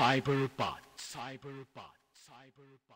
Cyberbot. Cyberbot. Cyberbot.